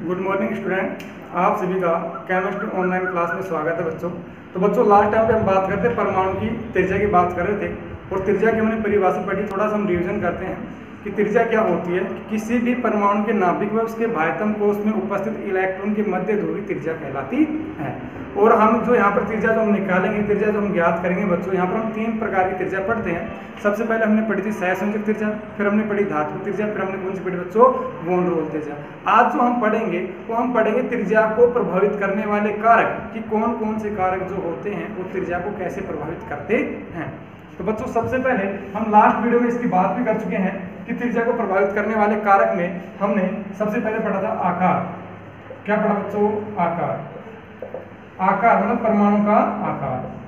Good morning student आप सभी का केमिस्ट्री ऑनलाइन क्लास में स्वागत है बच्चों। तो बच्चों लास्ट टाइम पे हम बात करते परमाणु की त्रिज्या की बात कर रहे थे और त्रिज्या की हमने परिभाषा पढ़ी, थोड़ा सा हम रिविजन करते हैं। कि त्रिज्या क्या होती है? किसी भी परमाणु के नाभिक व उसके भायतम कोष में उपस्थित इलेक्ट्रॉन की मध्य ध्रुवी त्रिज्या कहलाती है। और हम जो यहाँ पर त्रिज्या जो हम निकालेंगे, त्रिज्या जो हम ज्ञात करेंगे, बच्चों, यहाँ पर हम तीन प्रकार की त्रिज्या पढ़ते हैं। सबसे पहले हमने पढ़ी थी सहसंयोजक त्रिज्या, फिर हमने पढ़ी धातु त्रिज्या, फिर हमने कौन सी पढ़ी बच्चों? वोन रोल त्रिज्या। आज जो हम पढ़ेंगे, वो हम पढ़ेंगे त्रिज्या को प्रभावित करने वाले कारक, कि कौन कौन से कारक जो होते हैं, वो त्रिज्या को कैसे प्रभावित करते हैं। तो बच्चों, सबसे पहले हम लास्ट वीडियो में इसकी बात भी कर चुके हैं। कि त्रिज्या को प्रभावित करने वाले कारक में हमने सबसे पहले पढ़ा था आकार। क्या पढ़ा बच्चों? आकार। आकार मतलब परमाणु का आकार।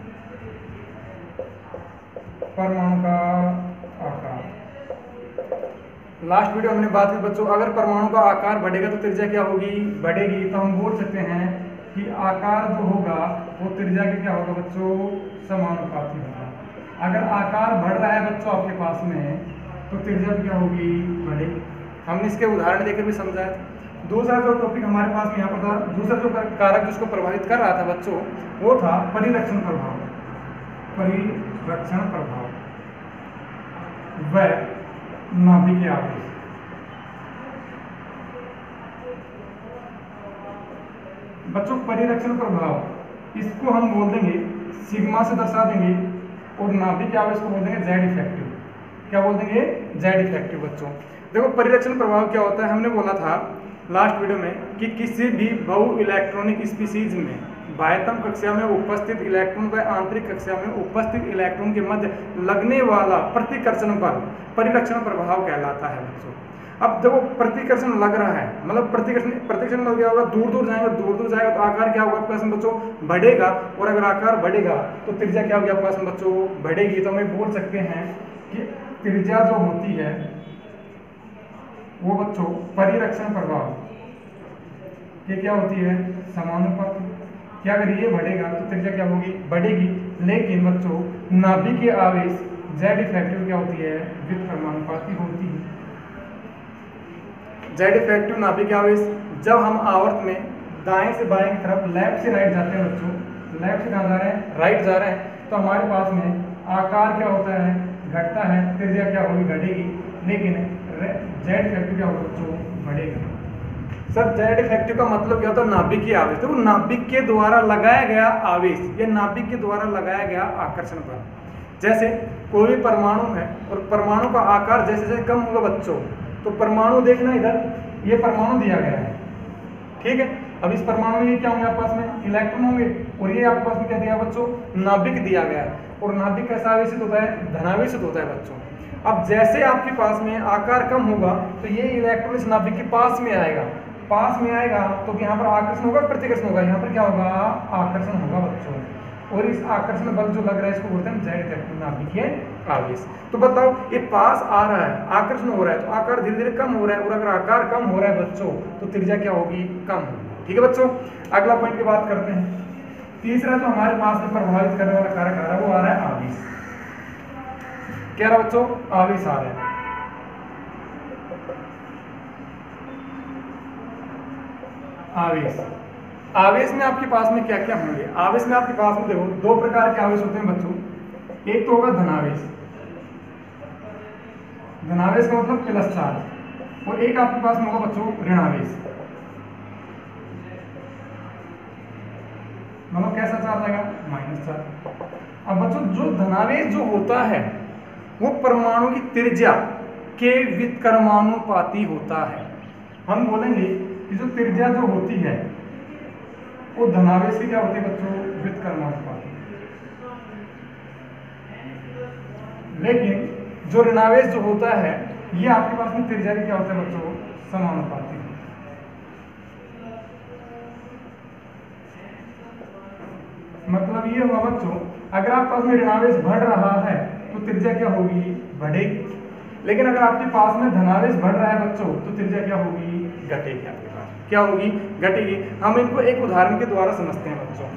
परमाणु का आकार। लास्ट वीडियो हमने बात की बच्चों, अगर परमाणु का आकार बढ़ेगा तो त्रिज्या क्या होगी? बढ़ेगी तो हम बोल सकते हैं कि आकार जो होगा, वो त्रिज्या के क्या होगा बच्चों? समानुपाती होगा। अगर आकार बढ़ रहा है बच्चों आपके पास में तो त्रिज्या क्या होगी बढ़ेगी हमने इसके उदाहरण देकर भी समझाया था दूसरा जो टॉपिक हमारे पास यहाँ पर था, दूसरा जो कारक जिसको प्रभावित कर रहा था बच्चों, वो था परिरक्षण प्रभाव। परिरक्षण प्रभाव। व नाभिकीय आवेश बच्चों, परिरक्षण प्रभाव, इसको हम बोल देंगे सिग्मा से दर्शा देंगे और नाभिक आवेश को बोल देंगे जेड इफ़ेक्टिव क्या बोल देंगे? जेड इफ़ेक्टिव बच्चों। देखो, परिरक्षण प्रभाव क्या होता है? हमने बोला था लास्ट वीडियो में कि किसी भी बहु इलेक्ट्रॉनिक स्पीसीज में बाह्यतम कक्षा में उपस्थित इलेक्ट्रॉन व आंतरिक कक्षा में उपस्थित इलेक्ट्रॉन के मध्य लगने वाला प्रतिकर्षण बल परिरक्षण प्रभाव कहलाता है बच्चों। अब वो प्रतिकर्षण लग रहा है। मतलब प्रतिकर्षण प्रतिकर्षण लग गया होगा, दूर दूर जाएगा, दूर दूर जाएगा तो आकार क्या होगा आपके बच्चों? बढ़ेगा। और अगर आकार बढ़ेगा तो त्रिज्या क्या होगी आपके पास बच्चों? बढ़ेगी। तो हम बोल सकते हैं कि त्रिज्या जो होती है, वो बच्चों, परिरक्षण प्रभाव। ये क्या होती है? समानुपाती। क्या अगर ये बढ़ेगा तो त्रिज्या क्या होगी? बढ़ेगी। लेकिन बच्चों नाभिकीय आवेश जेड इफ़ेक्टिव क्या होती है? विद परमाणुपाती होती है। जेड इफ़ेक्टिव नाभिकीय आवेश, जब हम आवर्त में दाएँ से बाएँ की तरफ़ लेफ़्ट से राइट जाते हैं बच्चों लेफ़्ट से कहाँ जा रहे हैं? राइट जा रहे हैं। तो हमारे पास में आकार क्या होता है? घटता है त्रिज्या क्या होगी? घटेगी। लेकिन जेड इफ़ेक्टिव क्या होगा? बच्चों बढ़ेगा। सर जेड इफ़ेक्टिव का मतलब क्या होता है? नाभिक की आवेश। तो नाभिक के द्वारा लगाया गया आवेश, या नाभिक के द्वारा लगाया गया आकर्षण बल। जैसे कोई भी परमाणु है, और परमाणु का आकार जैसे जैसे कम होगा बच्चों तो परमाणु देखना इधर, ये परमाणु दिया गया है। ठीक है? अब इस परमाणु में क्या होंगे आपके पास में? इलेक्ट्रॉन होंगे। और ये आपके पास में क्या दिया बच्चों? नाभिक दिया गया है। और नाभिक कैसा आवेशित होता है, धनावेशित होता है बच्चों। अब जैसे आपके पास में आकार कम होगा तो ये इलेक्ट्रॉन इस नाभिक के पास में आएगा। पास में आएगा तो यहाँ पर आकर्षण होगा प्रतिकर्षण होगा? यहाँ पर क्या होगा? आकर्षण होगा बच्चों। और इस आकर्षण बल जो लग रहा है, इसको बोलते हैं जेड इफ़ेक्टिव नाभिकीय आवेश। तो बताओ, ये पास आ रहा है, आकर्षण हो रहा है तो आकार धीरे धीरे कम हो रहा है, और अगर आकार कम हो रहा है बच्चों तो त्रिज्या क्या होगी? कम ठीक है बच्चों? अगला पॉइंट की बात करते हैं। तीसरा जो हमारे पास में प्रभावित करने वाला कारक आ रहा है, वो आ रहा है आवेश। क्या रहा बच्चों, आवेश आ रहा है। आवेश। आवेश में आपके पास में क्या क्या होंगे? आवेश में आपके पास में देखो, दो प्रकार के आवेश होते हैं बच्चों। एक तो होगा धनावेश। धनावेश का मतलब प्लस चार्ज। और एक आपके पास में होगा बच्चों, ऋणावेश। मतलब कैसा चार्ज आएगा? Minus charge. अब बच्चों, जो धनावेश जो होता है, वो परमाणु की त्रिज्या के वितकर्मानुपाती होता है। हम बोलेंगे कि जो त्रिज्या जो होती है, वो धनावेश की क्या होती है बच्चों? वितकर्मानुपाती। लेकिन जो ऋणावेश जो होता है, ये आपके पास में त्रिज्या की क्या होता है बच्चों? समानुपाती। मतलब ये हुआ, बच्चों, अगर आप पास में ऋणावेश बढ़ रहा है तो त्रिज्या क्या होगी? बढ़ेगी। लेकिन अगर आपके पास में धनावेश बढ़ रहा है, बच्चों तो त्रिज्या क्या होगी? घटेगी आपके पास क्या होगी? घटेगी। हम इनको एक उदाहरण के द्वारा समझते हैं, बच्चों।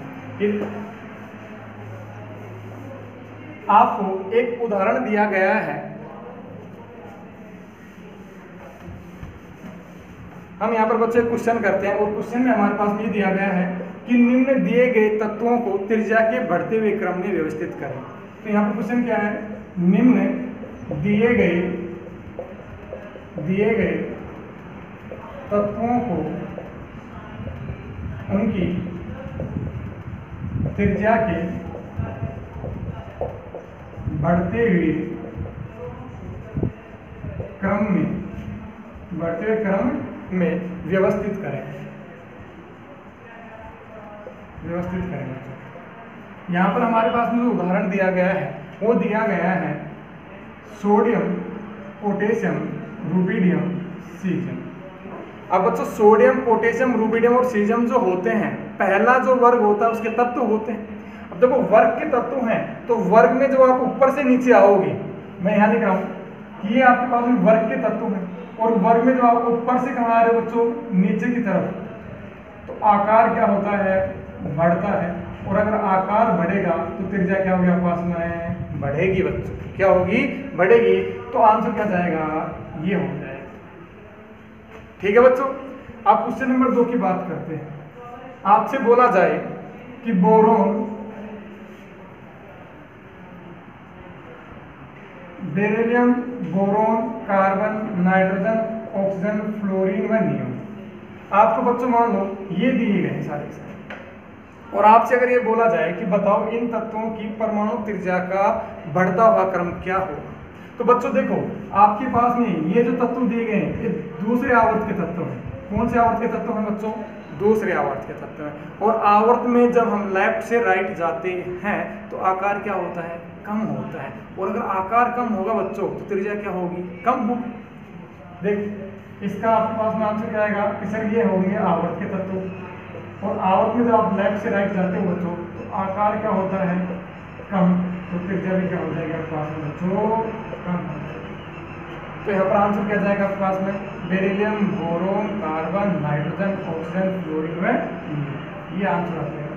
आपको एक उदाहरण दिया गया है। हम यहाँ पर बच्चों क्वेश्चन करते हैं। और क्वेश्चन में हमारे पास ये दिया गया है। कि निम्न दिए गए तत्वों को त्रिज्या के बढ़ते हुए क्रम में व्यवस्थित करें। तो यहाँ पर क्वेश्चन क्या है? निम्न दिए गए दिए गए तत्वों को, उनकी त्रिज्या के बढ़ते हुए क्रम में, बढ़ते हुए क्रम में व्यवस्थित करें। व्यवस्थित करें यहाँ पर हमारे पास में जो उदाहरण दिया गया है, वो दिया गया है सोडियम, पोटेशियम रूबीडियम सीजियम अब बच्चों, सोडियम, पोटेशियम रूबीडियम और सीजियम जो होते हैं, पहला जो वर्ग होता है, उसके तत्व होते हैं। अब देखो, वर्ग के तत्व हैं तो वर्ग में जो आप ऊपर से नीचे आओगे, मैं यहाँ लिख रहा हूँ ये आपके पास में वर्ग के तत्व हैं, और वर्ग में जो आप ऊपर से कहा रहे हो बच्चों, नीचे की तरफ़। तो आकार क्या होता है? बढ़ता है और अगर आकार बढ़ेगा तो त्रिज्या क्या होगी आपके पास में? बढ़ेगी बच्चों, क्या होगी? बढ़ेगी। तो आंसर क्या जाएगा? ये हो जाएगा। ठीक है बच्चों आप क्वेश्चन नंबर दो की बात करते हैं। आपसे बोला जाए कि boron beryllium, boron, carbon, nitrogen, oxygen, fluorine व नियम आपको बच्चों मान लो, ये दिए गए सारे सारे। और आपसे अगर ये बोला जाए कि बताओ इन तत्वों की परमाणु त्रिज्या का बढ़ता हुआ क्रम क्या होगा? तो बच्चों देखो, आपके पास में ये जो तत्व दिए गए हैं, ये दूसरे आवर्त के तत्व हैं। कौन से आवर्त के तत्व हैं बच्चों? दूसरे आवर्त के तत्व हैं। और आवर्त में जब हम लेफ़्ट से राइट जाते हैं तो आकार क्या होता है? कम होता है। और अगर आकार कम होगा बच्चों तो त्रिज्या क्या होगी? कम होगी। देख, इसका आपके पास में आंसर क्या आएगा? कि सर ये होंगे आवर्त के तत्व। और आवर्त में जब आप लेफ़्ट से राइट जाते हो बच्चों तो आकार क्या होता है? कम। तो त्रिज्या भी क्या हो जाएगा पास में बच्चों? कम तो यहाँ पर आंसर क्या जाएगा आपके पास में? Beryllium boron carbon nitrogen oxygen fluorine में ये आंसर आ जाएगा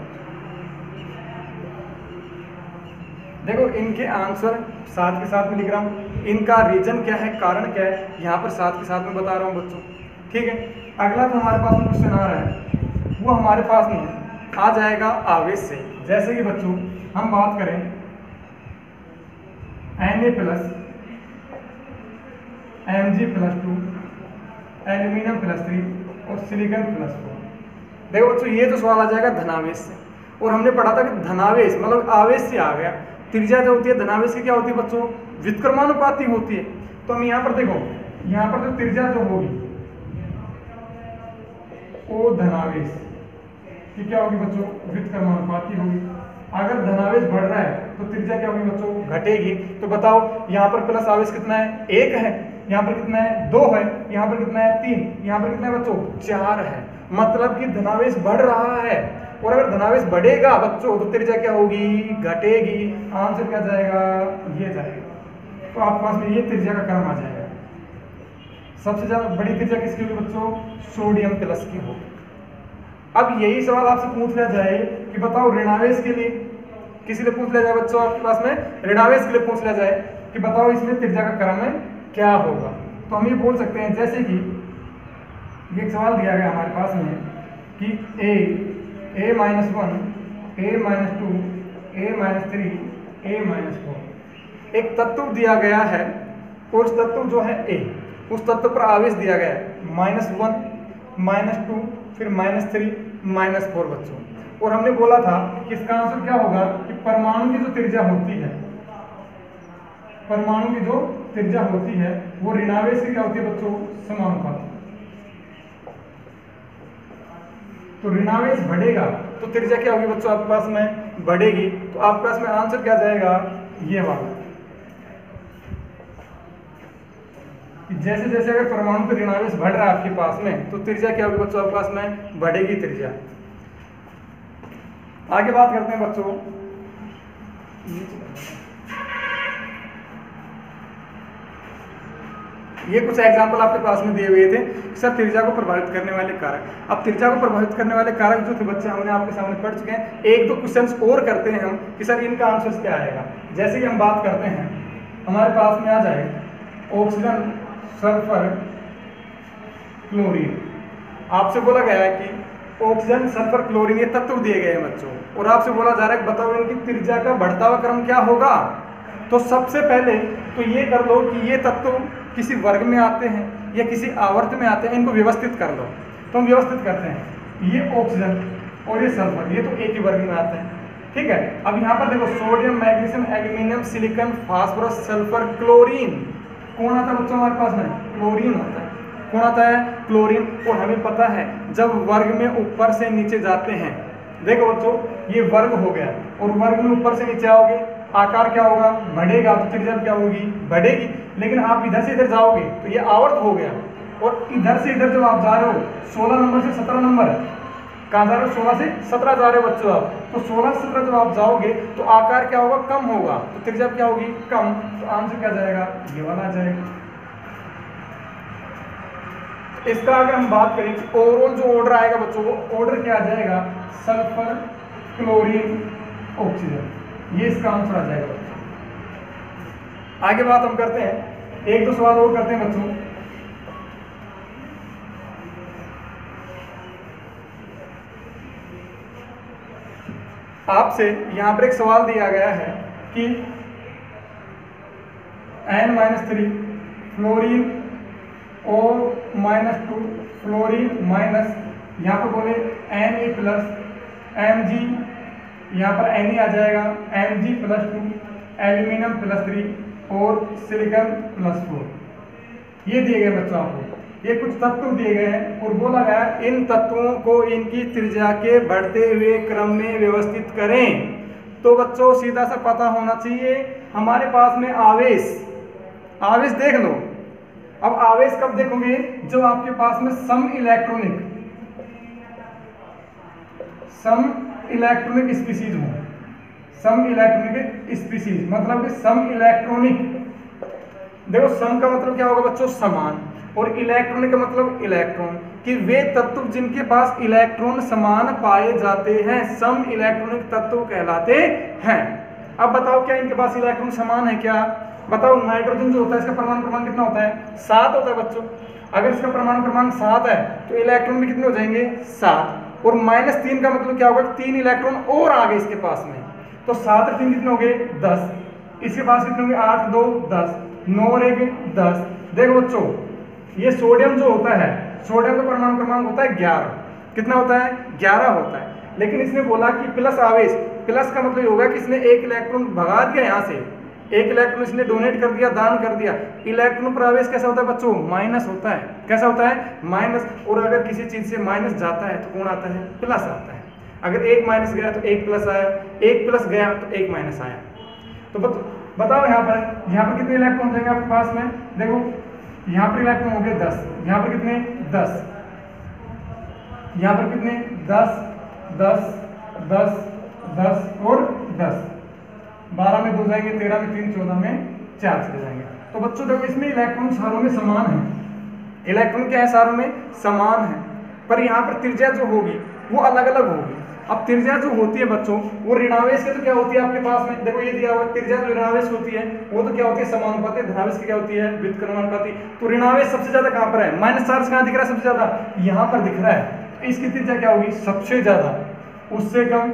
देखो, इनके आंसर साथ के साथ में लिख रहा हूँ। इनका रीजन क्या है? कारण क्या है? यहाँ पर साथ के साथ में बता रहा हूँ बच्चों। ठीक है? अगला तो हमारे पास क्वेश्चन आ रहा है। वो हमारे पास में आ जाएगा आवेश से। जैसे कि बच्चों, हम बात करें N A plus M G plus two aluminium plus three और सिलिकन प्लस फोर देखो बच्चों, ये तो सवाल आ जाएगा धनावेश से। और हमने पढ़ा था कि धनावेश मतलब आवेश से आ गया। त्रिज्या जो होती है, धनावेश की क्या होती है बच्चों? व्युत्क्रमानुपाती होती है। तो हम यहाँ पर देखो, यहाँ पर जो त्रिज्या जो होगी, वो धनावेश। की क्या होगी बच्चों व्युत्क्रमानुपाती होगी। अगर धनावेश बढ़ रहा है तो त्रिज्या क्या होगी बच्चों? घटेगी। तो बताओ, यहाँ पर प्लस आवेश कितना है? एक है। यहाँ पर कितना है? दो है। यहाँ पर कितना है? तीन। यहाँ पर कितना है बच्चों? चार है। मतलब कि धनावेश बढ़ रहा है। और अगर धनावेश बढ़ेगा बच्चों तो त्रिज्या क्या होगी? घटेगी। आंसर क्या जाएगा? ये जाएगा। तो आपके पास में ये त्रिज्या का क्रम आ जाएगा। सबसे ज़्यादा बड़ी त्रिज्या किसकी होगी बच्चों? सोडियम प्लस की होगी। अब यही सवाल आपसे पूछ लिया जाए कि बताओ ऋणावेश के लिए किसी लिए पूछ लिया जाए बच्चों आपके पास में? ऋणावेश के लिए पूछ लिया जाए कि बताओ इसमें त्रिज्या का क्रम है, क्या होगा? तो हम ये बोल सकते हैं, जैसे कि एक सवाल दिया गया हमारे पास में कि A A minus one A minus two A minus three A minus four एक तत्व दिया गया है और उस तत्व जो है ए उस तत्व पर आवेश दिया गया है। माइनस वन माइनस टू फिर माइनस थ्री माइनस फोर बच्चों। और हमने बोला था कि इसका आंसर क्या होगा कि परमाणु की जो त्रिज्या होती है, परमाणु की जो त्रिज्या होती है, वो ऋणावेश क्या होती है बच्चों? समानुपाती तो ऋणावेश बढ़ेगा तो त्रिज्या क्या होगी बच्चों आपके पास में? बढ़ेगी। तो आपके पास में आंसर क्या जाएगा? ये वाला। जैसे जैसे अगर परमाणु का ऋणावेश बढ़ रहा है आपके पास में तो त्रिज्या क्या होगी बच्चों आपके पास में? बढ़ेगी त्रिज्या। आगे बात करते हैं बच्चों। ये कुछ एग्ज़ाम्पल आपके पास में दिए हुए थे सर त्रिज्या को प्रभावित करने वाले कारक। अब त्रिज्या को प्रभावित करने वाले कारक जो थे बच्चे, हमने आपके सामने पढ़ चुके हैं। एक दो क्वेश्चन और करते हैं हम कि सर इनका आंसर क्या आएगा। जैसे कि हम बात करते हैं, हमारे पास में आ जाए ऑक्सीजन सल्फ़र, क्लोरीन। आपसे बोला गया है कि ऑक्सीजन सल्फ़र, क्लोरीन, ये तत्व दिए गए हैं बच्चों। और आपसे बोला जा रहा है बताओ इनकी त्रिज्या का बढ़ता हुआ क्रम क्या होगा? तो सबसे पहले तो ये कर लो कि ये तत्व किसी वर्ग में आते हैं या किसी आवर्त में आते हैं, इनको व्यवस्थित कर लो। तो हम व्यवस्थित करते हैं। ये ऑक्सीजन और ये सल्फ़र, ये तो एक ही वर्ग में आते हैं। ठीक है? अब यहाँ पर देखो sodium magnesium aluminium silicon phosphorus sulphur chlorine कौन आता है बच्चों हमारे पास में? क्लोरीन होता है। कौन आता है? क्लोरीन। और हमें पता है, जब वर्ग में ऊपर से नीचे जाते हैं, देखो बच्चों, ये वर्ग हो गया। और वर्ग में ऊपर से नीचे आओगे, आकार क्या होगा? बढ़ेगा। तो त्रिज्या क्या होगी? बढ़ेगी। लेकिन आप इधर से इधर जाओगे तो ये आवर्त हो गया। और इधर से इधर जब आप जा रहे हो 16 नंबर से 17 नंबर कहाँ सोलह से सत्रह जा रहे बच्चों आप। तो सोलह से सत्रह जब आप जाओगे तो आकार क्या होगा? कम होगा। तो त्रिज्या क्या होगी? कम। तो आंसर क्या जाएगा? ये वाला आ जाएगा। इसका अगर हम बात करें कि ओवरऑल जो ऑर्डर आएगा बच्चों को ऑर्डर क्या आ जाएगा? सल्फ़र क्लोरीन ऑक्सीजन ये इसका आंसर आ जाएगा आगे बात हम करते हैं। एक दो सवाल और करते हैं बच्चों। आपसे यहाँ पर एक सवाल दिया गया है कि N minus three fluorine O minus two fluorine minus यहाँ पर बोले N A plus M G यहाँ पर एन ए आ जाएगा M G plus two aluminium plus three और सिलिकॉन प्लस फोर ये दिए गए बच्चों आपको ये कुछ तत्व दिए गए हैं और बोला गया इन तत्वों को इनकी त्रिज्या के बढ़ते हुए क्रम में व्यवस्थित करें। तो बच्चों, सीधा सा पता होना चाहिए, हमारे पास में आवेश। आवेश देख लो। अब आवेश कब देखोगे? जब आपके पास में सम इलेक्ट्रॉनिक सम इलेक्ट्रॉनिक स्पीसीज हो। सम इलेक्ट्रॉनिक स्पीसीज मतलब कि सम इलेक्ट्रॉनिक। देखो, सम का मतलब क्या होगा बच्चों? समान। और इलेक्ट्रॉन का मतलब इलेक्ट्रॉन कि वे तत्व जिनके पास इलेक्ट्रॉन समान पाए जाते हैं, सम इलेक्ट्रॉनिक तत्व कहलाते हैं। अब बताओ क्या इनके पास इलेक्ट्रॉन समान है क्या? बताओ नाइट्रोजन जो होता है, इसका परमाणु क्रमांक कितना होता है? सात होता है बच्चों। अगर इसका परमाणु क्रमांक सात है तो इलेक्ट्रॉन भी कितने हो जाएँगे? सात। और माइनस तीन का मतलब क्या होगा? तीन इलेक्ट्रॉन और आ गए इसके पास में। तो सात तीन कितने हो गए? दस। इसके पास कितने होंगे? आठ, दो, दस। नौ और एक, दस। देखो बच्चों ये सोडियम जो होता है, सोडियम का परमाणु क्रमांक होता है ग्यारह। कितना होता है? ग्यारह होता है। लेकिन इसने बोला कि प्लस आवेश, प्लस का मतलब ये होगा कि इसने एक इलेक्ट्रॉन भगा दिया यहाँ से। एक इलेक्ट्रॉन इसने डोनेट कर दिया, दान कर दिया। इलेक्ट्रॉन पर आवेश कैसा होता है बच्चों? माइनस होता है। कैसा होता है? माइनस। और अगर किसी चीज़ से माइनस जाता है तो कौन आता है? प्लस आता है। अगर एक माइनस गया तो एक प्लस आया। एक प्लस गया तो एक माइनस आया। तो बताओ यहाँ पर। यहाँ पर कितने इलेक्ट्रॉन जाएँगे आपके पास में? देखो। यहाँ पर इलेक्ट्रॉन हो दस। यहाँ पर कितने? दस। यहाँ पर कितने? दस दस दस दस और दस। बारह में दो जाएँगे, तेरह में तीन, चौदह में चार चले जाएँगे। तो बच्चों, देखो, इसमें इलेक्ट्रॉन सारों में समान है। इलेक्ट्रॉन क्या है सारों में? समान है। पर यहाँ पर त्रिज्या जो होगी, वो अलग अलग होगी। अब त्रिज्या जो होती है बच्चों, वो ऋणावेश के तो क्या होती है आपके पास में? देखो ये दिया हुआ त्रिज्या जो ऋणावेश होती है, वो तो क्या होती है? समानुपाती धनावेश की क्या होती है? व्युत्क्रमानुपाती। तो ऋणावेश सबसे ज़्यादा कहाँ पर है? माइनस चार्ज कहाँ दिख रहा है सबसे ज़्यादा? यहाँ पर दिख रहा है। तो इसकी त्रिज्या क्या होगी? सबसे ज़्यादा। उससे कम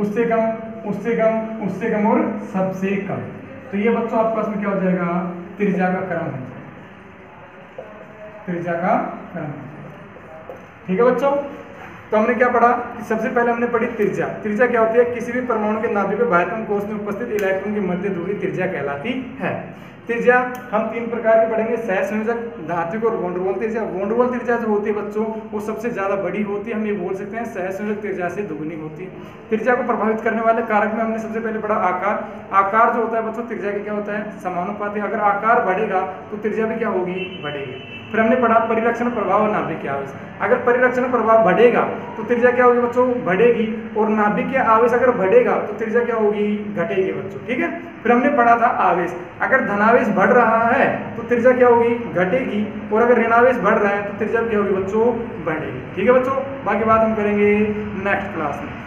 उससे कम उससे कम उससे कम और सबसे कम। तो ये बच्चों आपके पास में क्या हो जाएगा? त्रिज्या का क्रम है त्रिज्या का क्रम ठीक है बच्चों? तो हमने क्या पढ़ा कि सबसे पहले हमने पढ़ी त्रिज्या। त्रिज्या क्या होती है? किसी भी परमाणु के नाभिक में बाह्यतम कोष में उपस्थित इलेक्ट्रॉन की मध्य दूरी त्रिज्या कहलाती है। त्रिज्या हम तीन प्रकार के पढ़ेंगे। सह संयोजक धात्विक और वोंडरवॉल त्रिज्या। वोंडरवॉल त्रिज्या जो होती है बच्चों, वो सबसे ज़्यादा बड़ी होती है। हम ये बोल सकते हैं सह संयोजक त्रिज्या से दुगनी होती है। त्रिज्या को प्रभावित करने वाले कारक में हमने सबसे पहले पढ़ा आकार। आकार जो होता है बच्चों, त्रिज्या का क्या होता है? समानुपाती। अगर आकार बढ़ेगा तो त्रिज्या भी क्या होगी? बढ़ेगी। फिर हमने पढ़ा परिरक्षण प्रभाव और नाभिक आवेश अगर परिरक्षण प्रभाव बढ़ेगा तो त्रिज्या क्या होगी बच्चों? बढ़ेगी। और नाभिक के आवेश अगर बढ़ेगा तो त्रिज्या क्या होगी? घटेगी बच्चों, ठीक है? फिर हमने पढ़ा था आवेश। अगर धनावेश बढ़ रहा है तो त्रिज्या क्या होगी? घटेगी। और अगर ऋणावेश बढ़ रहा है तो त्रिज्या क्या होगी बच्चों? बढ़ेगी। ठीक है बच्चों? बाकी बात हम करेंगे नेक्स्ट क्लास में।